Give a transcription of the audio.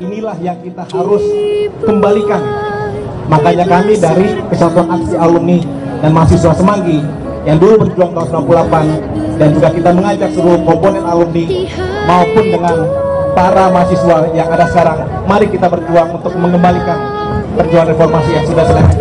inilah yang kita harus kembalikan. Makanya kami dari Kesatuan Aksi Alumni dan Mahasiswa Semanggi yang dulu berjuang tahun 98 dan juga kita mengajak seluruh komponen alumni maupun dengan para mahasiswa yang ada sekarang, mari kita berjuang untuk mengembalikan perjuangan reformasi yang sudah selesai